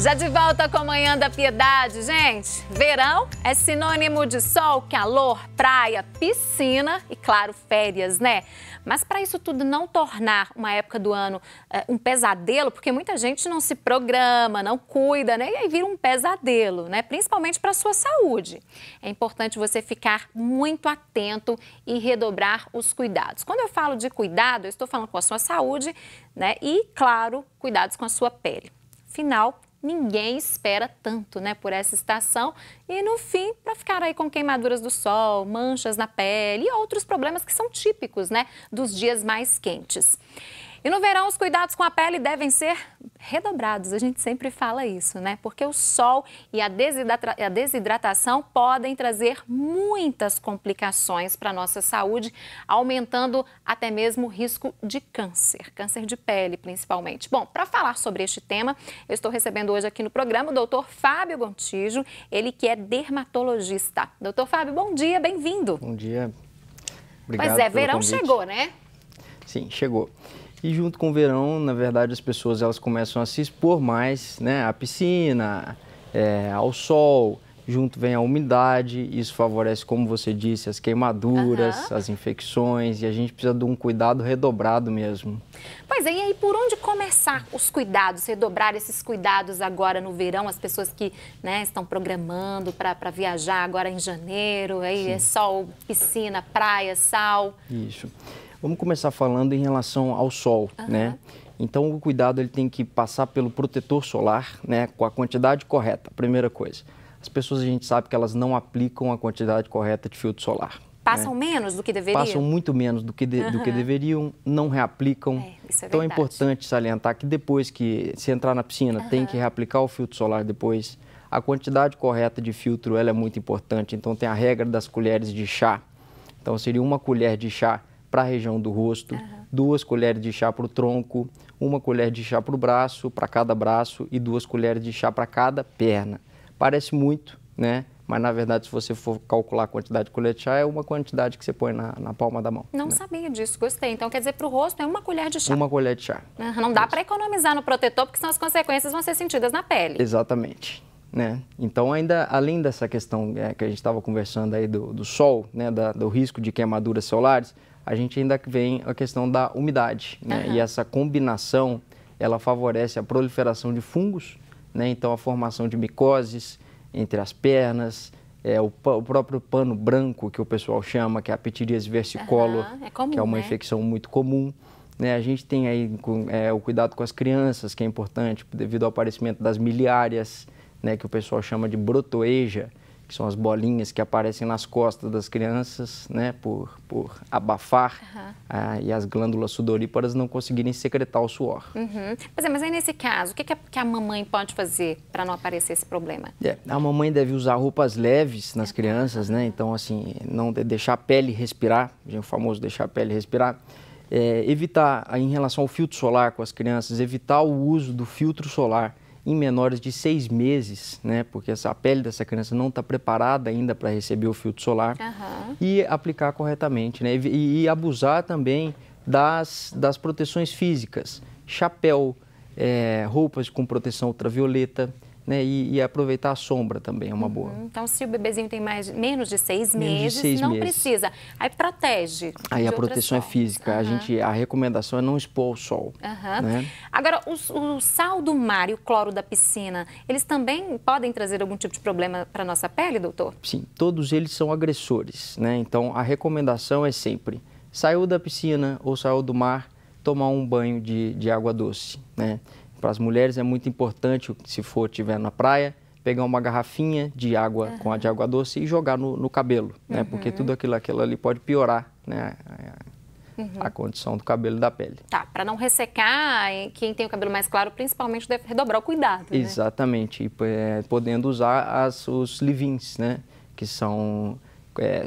Já de volta com a Manhã da Piedade, gente. Verão é sinônimo de sol, calor, praia, piscina e, claro, férias, né? Mas para isso tudo não tornar uma época do ano é, um pesadelo, porque muita gente não se programa, não cuida, né? E aí vira um pesadelo, né? Principalmente para a sua saúde. É importante você ficar muito atento e redobrar os cuidados. Quando eu falo de cuidado, eu estou falando com a sua saúde, né? E, claro, cuidados com a sua pele. Final, ninguém espera tanto, né, por essa estação e no fim para ficar aí com queimaduras do sol, manchas na pele e outros problemas que são típicos, né, dos dias mais quentes. E no verão, os cuidados com a pele devem ser redobrados. A gente sempre fala isso, né? Porque o sol e a, desidratação podem trazer muitas complicações para a nossa saúde, aumentando até mesmo o risco de câncer, câncer de pele principalmente. Bom, para falar sobre este tema, eu estou recebendo hoje aqui no programa o doutor Fábio Gontijo, ele que é dermatologista. Doutor Fábio, bom dia, bem-vindo. Bom dia. Obrigado pois é, verão convite. chegou, né? Sim, chegou. E junto com o verão, na verdade, as pessoas elas começam a se expor mais, né? À piscina, é, ao sol, junto vem a umidade, isso favorece, como você disse, as queimaduras, uhum. as infecções, e a gente precisa de um cuidado redobrado mesmo. Pois é, e aí por onde começar os cuidados, redobrar esses cuidados agora no verão, as pessoas que né, estão programando para viajar agora em janeiro, aí Sim. é sol, piscina, praia, sal. Isso. Vamos começar falando em relação ao sol, uhum. né? Então o cuidado ele tem que passar pelo protetor solar, né, com a quantidade correta. Primeira coisa. As pessoas a gente sabe que elas não aplicam a quantidade correta de filtro solar. Passam né? menos do que deveriam? Passam muito menos do que, de, uhum. do que deveriam, não reaplicam. É, isso é então verdade. é importante salientar que depois que se entrar na piscina, uhum. tem que reaplicar o filtro solar depois. A quantidade correta de filtro ela é muito importante. Então tem a regra das colheres de chá. Então seria uma colher de chá para a região do rosto, uhum. duas colheres de chá para o tronco, uma colher de chá para o braço, para cada braço e duas colheres de chá para cada perna. Parece muito, né? Mas na verdade, se você for calcular a quantidade de colher de chá, é uma quantidade que você põe na, na palma da mão. Não né? sabia disso, gostei. Então quer dizer, para o rosto é uma colher de chá. Uma colher de chá. Uhum. Não dá para economizar no protetor, porque senão as consequências vão ser sentidas na pele. Exatamente. Né? Então, ainda além dessa questão é, que a gente estava conversando aí do, do sol, né, da, do risco de queimaduras solares, a gente ainda vem a questão da umidade, né? Uhum. E essa combinação, ela favorece a proliferação de fungos, né? Então, a formação de micoses entre as pernas, é, o, o, próprio pano branco, que o pessoal chama, que é a pitiríase versicolor, uhum. é comum, que é uma né? infecção muito comum. Né? A gente tem aí é, o cuidado com as crianças, que é importante, devido ao aparecimento das miliárias, né, que o pessoal chama de brotoeja, que são as bolinhas que aparecem nas costas das crianças, né, por, por abafar uhum. ah, e as glândulas sudoríparas não conseguirem secretar o suor. Uhum. Pois é, mas aí nesse caso, o que, que a mamãe pode fazer para não aparecer esse problema? É, a mamãe deve usar roupas leves nas crianças, né, então assim, não deixar a pele respirar, o famoso deixar a pele respirar. É, evitar, em relação ao filtro solar com as crianças, evitar o uso do filtro solar em menores de seis meses, né? Porque essa, a pele dessa criança não está preparada ainda para receber o filtro solar uhum. e aplicar corretamente, né? E, e, abusar também das, das proteções físicas, chapéu, é, roupas com proteção ultravioleta, né? E, e, aproveitar a sombra também é uma boa. Uhum. Então, se o bebezinho tem mais, menos de seis menos meses, de seis não meses. precisa. Aí protege. Aí a proteção é física. Uhum. A, gente, a recomendação é não expor o sol. Uhum. Né? Agora, o, o, sal do mar e o cloro da piscina, eles também podem trazer algum tipo de problema para a nossa pele, doutor? Sim, todos eles são agressores. Né? Então, a recomendação é sempre, saiu da piscina ou saiu do mar, tomar um banho de, de água doce. Né? Para as mulheres é muito importante, se for tiver na praia, pegar uma garrafinha de água uhum. com a de água doce e jogar no, no cabelo, né? Uhum. Porque tudo aquilo, aquilo ali pode piorar, né? A, uhum. a condição do cabelo e da pele. Tá, para não ressecar, quem tem o cabelo mais claro, principalmente, deve redobrar o cuidado. Né? Exatamente, e, é, podendo usar as, os livins, né? Que são é,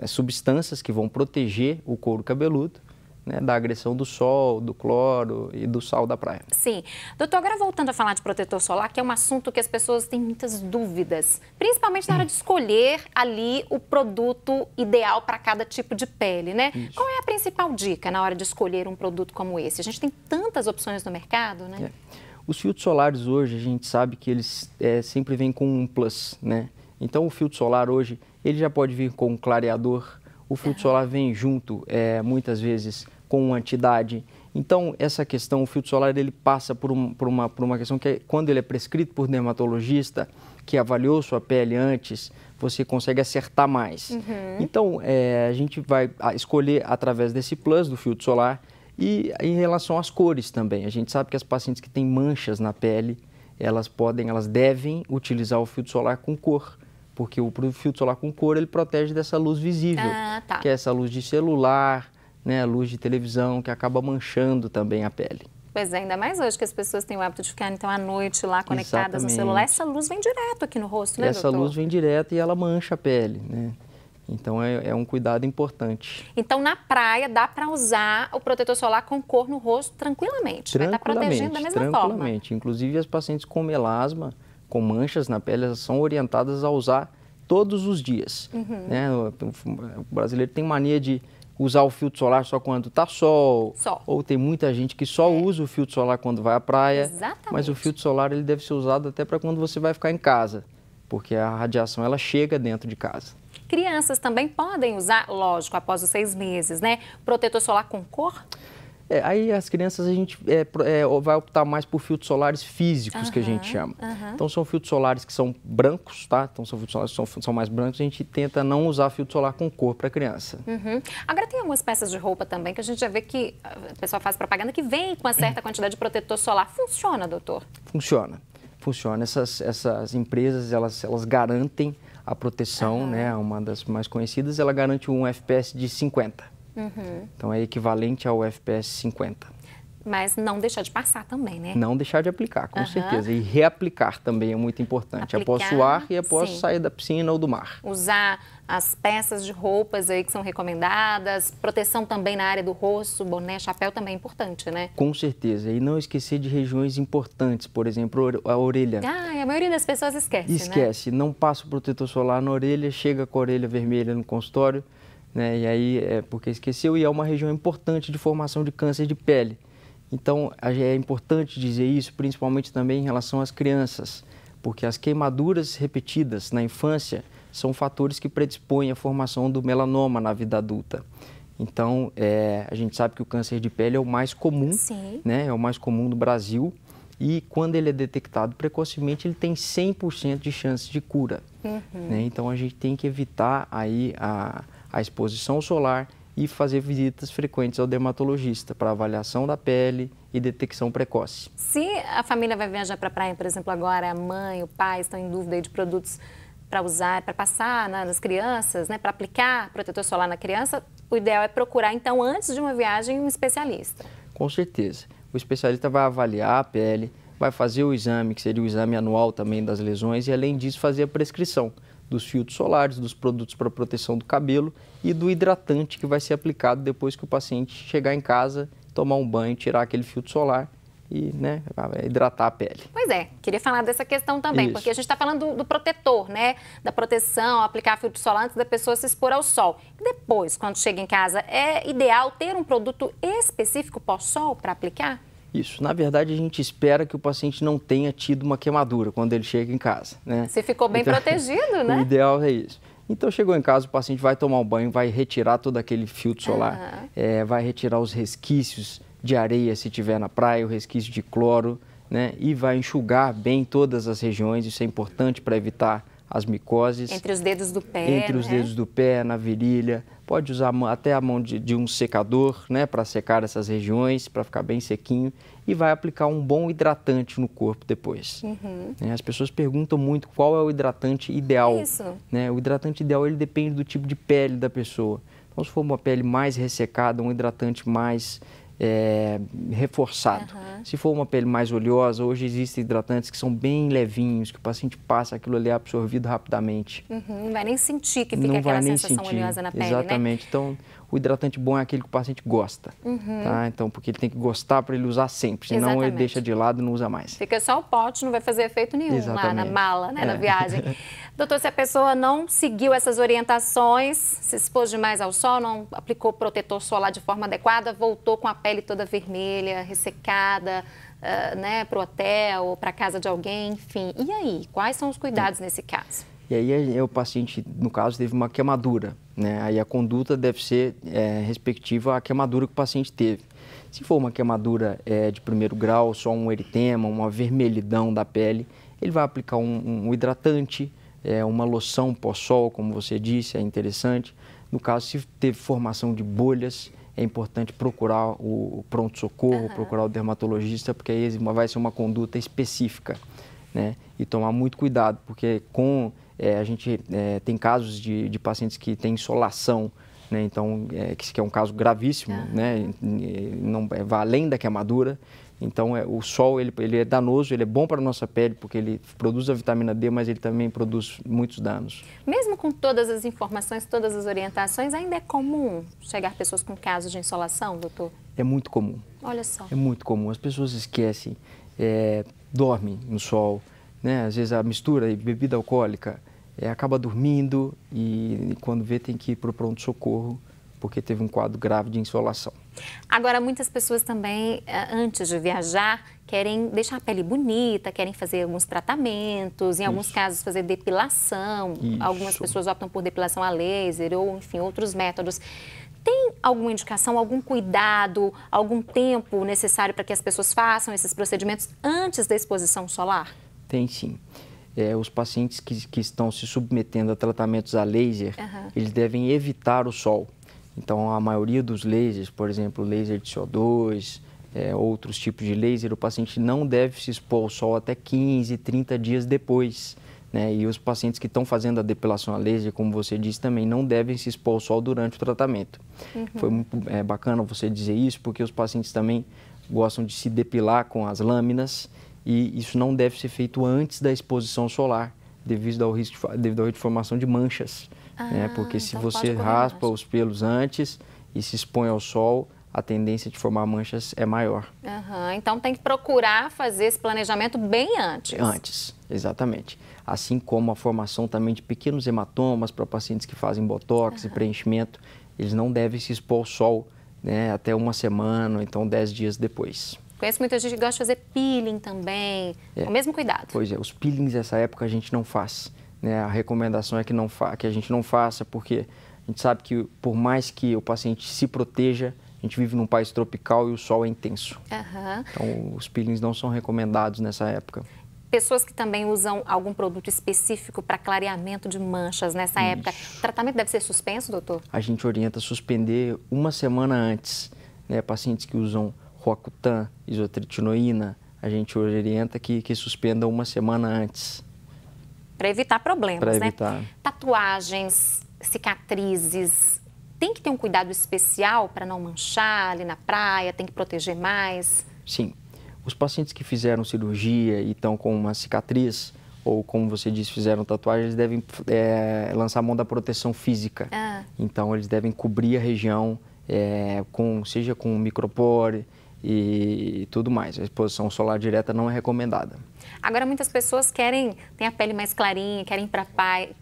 é, substâncias que vão proteger o couro cabeludo né, da agressão do sol, do cloro e do sal da praia. Sim. Doutor, agora voltando a falar de protetor solar, que é um assunto que as pessoas têm muitas dúvidas, principalmente na hora de escolher ali o produto ideal para cada tipo de pele, né? Isso. Qual é a principal dica na hora de escolher um produto como esse? A gente tem tantas opções no mercado, né? É. Os filtros solares hoje, a gente sabe que eles é, sempre vêm com um plus, né? Então, o filtro solar hoje, ele já pode vir com um clareador. O filtro solar vem junto, é, muitas vezes, com um antidade. Então, essa questão, o filtro solar, ele passa por, um, por, uma, por uma questão que, é, quando ele é prescrito por dermatologista, que avaliou sua pele antes, você consegue acertar mais. Uhum. Então, é, a gente vai escolher através desse plus do filtro solar e em relação às cores também. A gente sabe que as pacientes que têm manchas na pele, elas podem, elas devem utilizar o filtro solar com cor porque o filtro solar com cor ele protege dessa luz visível, ah, tá. que é essa luz de celular, né, luz de televisão, que acaba manchando também a pele. Pois é, ainda mais hoje que as pessoas têm o hábito de ficar então à noite lá conectadas Exatamente. no celular. Essa luz vem direto aqui no rosto, né, Essa doutor? luz vem direto e ela mancha a pele, né? Então é, é, um cuidado importante. Então na praia dá para usar o protetor solar com cor no rosto tranquilamente. Vai estar tá protegendo da mesma tranquilamente. forma. Tranquilamente. Inclusive as pacientes com melasma, com manchas na pele, elas são orientadas a usar todos os dias. Uhum. Né? O brasileiro tem mania de usar o filtro solar só quando está sol, sol, ou tem muita gente que só é. usa o filtro solar quando vai à praia. Exatamente. Mas o filtro solar ele deve ser usado até para quando você vai ficar em casa, porque a radiação ela chega dentro de casa. Crianças também podem usar, lógico, após os seis meses, né? Protetor solar com cor? É, aí as crianças a gente é, é, vai optar mais por filtros solares físicos, uhum, que a gente chama. Uhum. Então são filtros solares que são brancos, tá? Então são filtros solares que são, são mais brancos, a gente tenta não usar filtro solar com cor para criança. Uhum. Agora tem algumas peças de roupa também que a gente já vê que a pessoa faz propaganda que vem com uma certa quantidade de protetor solar. Funciona, doutor? Funciona. Funciona. Essas, essas empresas, elas, elas garantem a proteção, né? Uma das mais conhecidas, ela garante um FPS de 50. Uhum. Então é equivalente ao FPS 50. Mas não deixar de passar também, né? Não deixar de aplicar, com uhum. certeza. E reaplicar também é muito importante. Aplicar, após suar e após sim. sair da piscina ou do mar. Usar as peças de roupas aí que são recomendadas, proteção também na área do rosto, boné, chapéu também é importante, né? Com certeza. E não esquecer de regiões importantes, por exemplo, a orelha. Ah, a maioria das pessoas esquece, né? Esquece. Né? Não passa o protetor solar na orelha, chega com a orelha vermelha no consultório né? E aí é porque esqueceu e é uma região importante de formação de câncer de pele. Então é importante dizer isso, principalmente também em relação às crianças, porque as queimaduras repetidas na infância são fatores que predispõem à formação do melanoma na vida adulta. Então, é, a gente sabe que o câncer de pele é o mais comum, né? É o mais comum no Brasil. E quando ele é detectado precocemente, ele tem 100% de chance de cura. Uhum. Né? Então, a gente tem que evitar aí a, a exposição solar e fazer visitas frequentes ao dermatologista para avaliação da pele e detecção precoce. Se a família vai viajar para a praia, por exemplo, agora a mãe, o pai estão em dúvida de produtos para usar, para passar né, nas crianças, né, para aplicar protetor solar na criança, o ideal é procurar, então, antes de uma viagem, um especialista. Com certeza. O especialista vai avaliar a pele, vai fazer o exame, que seria o exame anual também das lesões, e além disso fazer a prescrição dos filtros solares, dos produtos para proteção do cabelo e do hidratante que vai ser aplicado depois que o paciente chegar em casa, tomar um banho, tirar aquele filtro solar e né, hidratar a pele. Pois é, queria falar dessa questão também, Isso. porque a gente está falando do, do, protetor, né? Da proteção, aplicar filtro solar antes da pessoa se expor ao sol. E depois, quando chega em casa, é ideal ter um produto específico pós-sol para aplicar? Isso. Na verdade, a gente espera que o paciente não tenha tido uma queimadura quando ele chega em casa. Né? Se ficou bem então, protegido, né? O ideal é isso. Então, chegou em casa, o paciente vai tomar um banho, vai retirar todo aquele filtro solar, uhum. é, vai retirar os resquícios de areia, se tiver na praia, o resquício de cloro, né? E vai enxugar bem todas as regiões, isso é importante para evitar as micoses. Entre os dedos do pé, Entre os né? dedos do pé, na virilha. Pode usar até a mão de, de um secador, né, para secar essas regiões, para ficar bem sequinho. E vai aplicar um bom hidratante no corpo depois. Uhum. Né, as pessoas perguntam muito qual é o hidratante ideal. Isso. Né? O hidratante ideal ele depende do tipo de pele da pessoa. Então, se for uma pele mais ressecada, um hidratante mais é, reforçado. Uhum. Se for uma pele mais oleosa, hoje existem hidratantes que são bem levinhos, que o paciente passa, aquilo ali é absorvido rapidamente. Uhum. Não vai nem sentir que fica Não aquela sensação sentir. oleosa na pele, né? Exatamente. Né? Então, o hidratante bom é aquele que o paciente gosta, uhum. tá? Então, porque ele tem que gostar para ele usar sempre, senão Exatamente. ele deixa de lado e não usa mais. Fica só o pote, não vai fazer efeito nenhum Exatamente. lá na mala, né, é. na viagem. Doutor, se a pessoa não seguiu essas orientações, se expôs demais ao sol, não aplicou protetor solar de forma adequada, voltou com a pele toda vermelha, ressecada, uh, né, para o hotel, para a casa de alguém, enfim. E aí, quais são os cuidados nesse caso? E aí o paciente, no caso, teve uma queimadura, né? Aí a conduta deve ser é, respectiva à queimadura que o paciente teve. Se for uma queimadura é, de primeiro grau, só um eritema, uma vermelhidão da pele, ele vai aplicar um, um hidratante, é, uma loção pós-sol, como você disse, é interessante. No caso, se teve formação de bolhas, é importante procurar o pronto-socorro, uhum. procurar o dermatologista, porque aí vai ser uma conduta específica. Né? E tomar muito cuidado, porque com é, a gente é, tem casos de, de, pacientes que têm insolação, né? então, é, que, que, é um caso gravíssimo, uhum. né? não, é, vai além da queimadura. Então, é, o sol ele, ele é danoso, ele é bom para a nossa pele, porque ele produz a vitamina D, mas ele também produz muitos danos. Mesmo com todas as informações, todas as orientações, ainda é comum chegar pessoas com casos de insolação, doutor? É muito comum. Olha só. É muito comum. As pessoas esquecem, é, dormem no sol, né? às vezes a mistura de bebida alcoólica é, acaba dormindo e, e quando vê tem que ir para o pronto-socorro porque teve um quadro grave de insolação. Agora, muitas pessoas também, eh, antes de viajar, querem deixar a pele bonita, querem fazer alguns tratamentos, em Isso. alguns casos fazer depilação. Isso. Algumas pessoas optam por depilação a laser ou, enfim, outros métodos. Tem alguma indicação, algum cuidado, algum tempo necessário para que as pessoas façam esses procedimentos antes da exposição solar? Tem sim. É, os pacientes que, que, estão se submetendo a tratamentos a laser, uhum. eles devem evitar o sol. Então, a maioria dos lasers, por exemplo, laser de CO2, é, outros tipos de laser, o paciente não deve se expor ao sol até 15, 30 dias depois. Né? E os pacientes que estão fazendo a depilação a laser, como você disse também, não devem se expor ao sol durante o tratamento. Uhum. Foi muito é, bacana você dizer isso, porque os pacientes também gostam de se depilar com as lâminas e isso não deve ser feito antes da exposição solar, devido ao risco de, devido ao risco de formação de manchas. Né? Ah, né? Porque se então você raspa os pelos antes e se expõe ao sol, a tendência de formar manchas é maior. Uhum, então tem que procurar fazer esse planejamento bem antes. Antes, exatamente. Assim como a formação também de pequenos hematomas para pacientes que fazem botox uhum. e preenchimento, eles não devem se expor ao sol né, até uma semana ou então dez dias depois. Conheço muita gente que gosta de fazer peeling também, é. o mesmo cuidado. Pois é, os peelings nessa época a gente não faz. Né? A recomendação é que, não que a gente não faça, porque a gente sabe que por mais que o paciente se proteja, a gente vive num país tropical e o sol é intenso. Uhum. Então, os peelings não são recomendados nessa época. Pessoas que também usam algum produto específico para clareamento de manchas nessa Isso. época, o tratamento deve ser suspenso, doutor? A gente orienta suspender uma semana antes. Né? Pacientes que usam Roacutan, isotretinoína, a gente orienta que, que suspenda uma semana antes. Para evitar problemas, pra né? evitar. né? Tatuagens, cicatrizes, tem que ter um cuidado especial para não manchar ali na praia, tem que proteger mais? Sim. Os pacientes que fizeram cirurgia e estão com uma cicatriz, ou como você disse, fizeram tatuagem, eles devem é, lançar a mão da proteção física. Ah. Então, eles devem cobrir a região, é, com, seja com micropore, e tudo mais. A exposição solar direta não é recomendada. Agora, muitas pessoas querem, têm a pele mais clarinha, querem ir para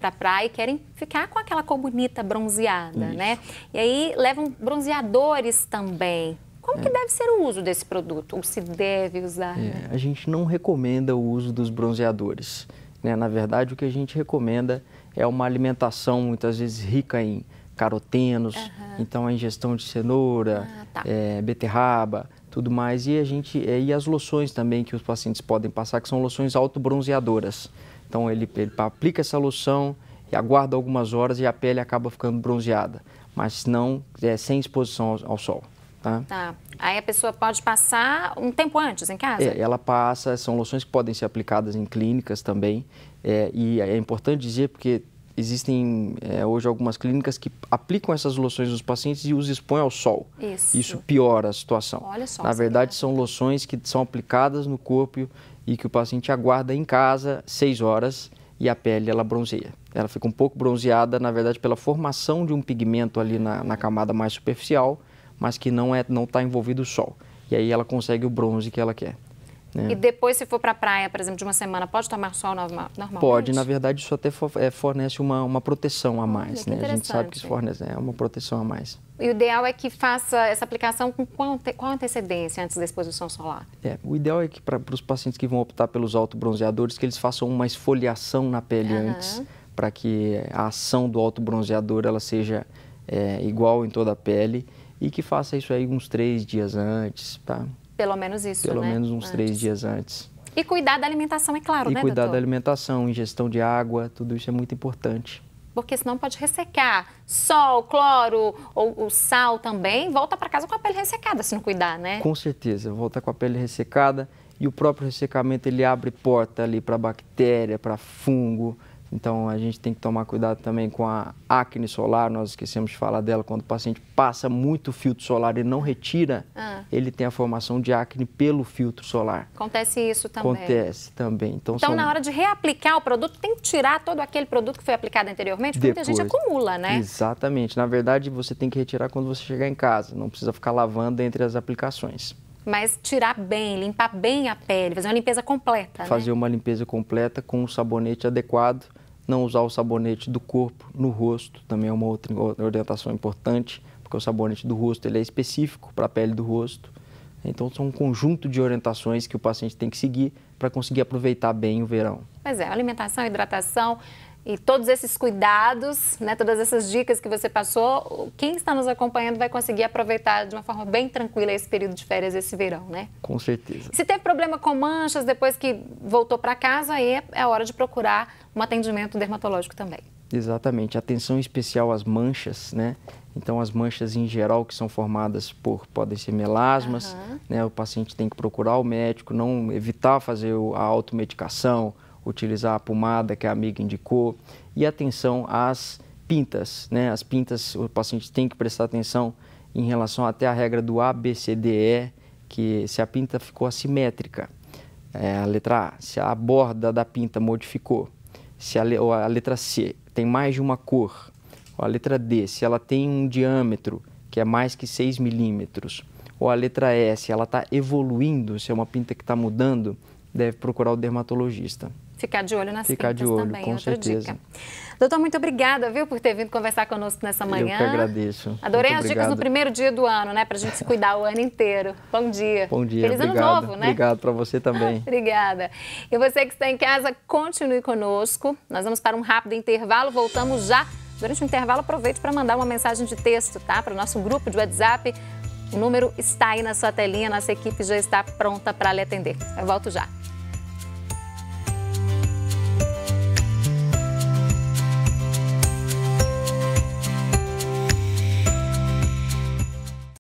a praia e querem ficar com aquela cor bonita, bronzeada, Isso. né? E aí levam bronzeadores também. Como é. que deve ser o uso desse produto? Ou se deve usar? É, né? A gente não recomenda o uso dos bronzeadores. Né? Na verdade, o que a gente recomenda é uma alimentação muitas vezes rica em carotenos, uhum. então a ingestão de cenoura, ah, tá. é, beterraba, tudo mais. E a gente é, e as loções também que os pacientes podem passar, que são loções autobronzeadoras. Então ele, ele aplica essa loção e aguarda algumas horas e a pele acaba ficando bronzeada, mas não é, sem exposição ao, ao sol. Tá? tá. Aí a pessoa pode passar um tempo antes em casa? É, ela passa, são loções que podem ser aplicadas em clínicas também. É, e é importante dizer porque existem é, hoje algumas clínicas que aplicam essas loções nos pacientes e os expõem ao sol. Isso. Isso piora a situação. Só. Na verdade, são loções que são aplicadas no corpo e que o paciente aguarda em casa seis horas e a pele ela bronzeia. Ela fica um pouco bronzeada, na verdade, pela formação de um pigmento ali na, na camada mais superficial, mas que não é não está envolvido o sol. E aí ela consegue o bronze que ela quer. Né? E depois, se for para a praia, por exemplo, de uma semana, pode tomar sol normalmente? Pode, na verdade, isso até é, fornece uma, uma proteção a mais. Né? A gente sabe que isso fornece é uma proteção a mais. E o ideal é que faça essa aplicação com qual, qual antecedência antes da exposição solar? É, o ideal é que para os pacientes que vão optar pelos autobronzeadores, que eles façam uma esfoliação na pele uhum. antes, para que a ação do autobronzeador ela seja é, igual em toda a pele e que faça isso aí uns três dias antes, tá? Pelo menos isso, Pelo né? menos uns antes. três dias antes. E cuidar da alimentação, é claro, e né, E cuidar doutor? da alimentação, ingestão de água, tudo isso é muito importante. Porque senão pode ressecar. Sol, cloro ou o sal também, volta para casa com a pele ressecada se não cuidar, né? Com certeza, volta com a pele ressecada e o próprio ressecamento ele abre porta ali para bactéria, para fungo, então a gente tem que tomar cuidado também com a acne solar, nós esquecemos de falar dela, quando o paciente passa muito filtro solar e não retira, ah. ele tem a formação de acne pelo filtro solar. Acontece isso também. Acontece também. Então, então são... na hora de reaplicar o produto, tem que tirar todo aquele produto que foi aplicado anteriormente, porque Depois, muita gente acumula, né? Exatamente. Na verdade, você tem que retirar quando você chegar em casa, não precisa ficar lavando entre as aplicações mas tirar bem, limpar bem a pele, fazer uma limpeza completa. Fazer né? uma limpeza completa com o sabonete adequado não usar o sabonete do corpo no rosto, também é uma outra orientação importante, porque o sabonete do rosto ele é específico para a pele do rosto. Então, são um conjunto de orientações que o paciente tem que seguir para conseguir aproveitar bem o verão. Pois é, alimentação, hidratação e todos esses cuidados, né, todas essas dicas que você passou, quem está nos acompanhando vai conseguir aproveitar de uma forma bem tranquila esse período de férias, esse verão, né? Com certeza. Se teve problema com manchas depois que voltou para casa, aí é, é hora de procurar um atendimento dermatológico também. Exatamente, atenção especial às manchas, né? Então as manchas em geral que são formadas por podem ser melasmas, uhum. né? O paciente tem que procurar o médico, não evitar fazer a automedicação, utilizar a pomada que a amiga indicou e atenção às pintas, né? As pintas, o paciente tem que prestar atenção em relação até a regra do ABCDE, que se a pinta ficou assimétrica, é, a letra A, se a borda da pinta modificou, se a, ou a letra C tem mais de uma cor, ou a letra D, se ela tem um diâmetro que é mais que 6 milímetros, ou a letra se ela está evoluindo, se é uma pinta que está mudando, deve procurar o dermatologista. Ficar de olho nas Ficar de olho, também, com outra certeza. dica. Doutor, muito obrigada, viu, por ter vindo conversar conosco nessa manhã. Eu que agradeço. Adorei muito as dicas no primeiro dia do ano, né, pra gente se cuidar o ano inteiro. Bom dia. Bom dia, Feliz obrigado. ano novo, né? Obrigado para você também. obrigada. E você que está em casa, continue conosco. Nós vamos para um rápido intervalo, voltamos já. Durante o intervalo, aproveite para mandar uma mensagem de texto, tá, para o nosso grupo de WhatsApp. O número está aí na sua telinha, nossa equipe já está pronta para lhe atender. Eu volto já.